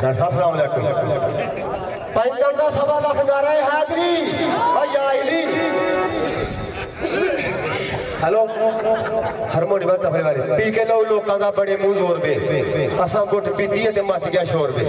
Doctor السلام علیکم۔ پینتر دا سوا لکھ نعرہ حیدری یا علی ہلو ہرمونی بات تفریح والی۔ پی کے لو لوکاں دا بڑے منہ زور پہ۔ اساں گٹ پیتی تے مچ گیا شور پہ۔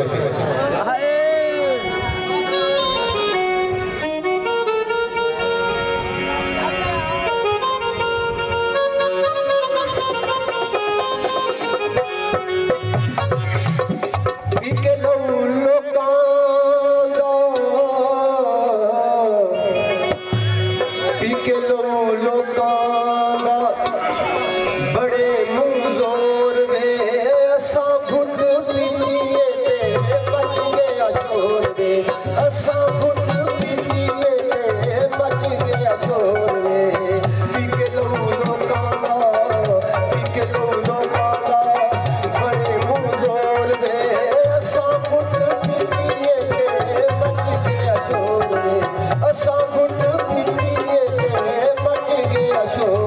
ಕಶೋ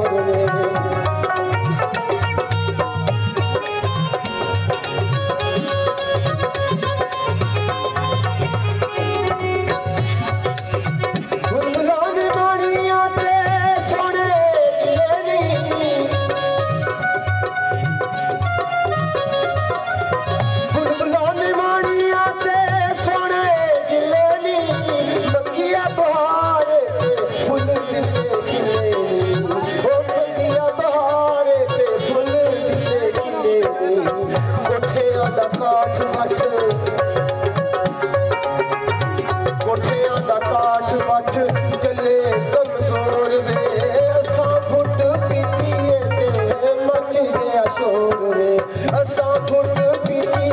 ڪاٺ وٺي ڪمزور ويٽ پيتي اسان فوٽ پيت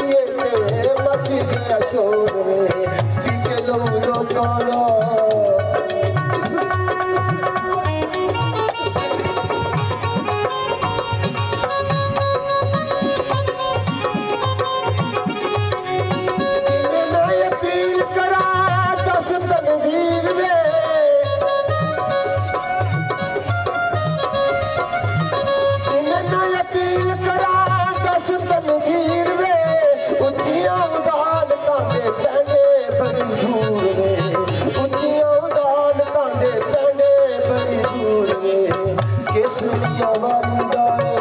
ਕਿਸ ਸਿਆਵਾ ਦੀ ਗਾਏ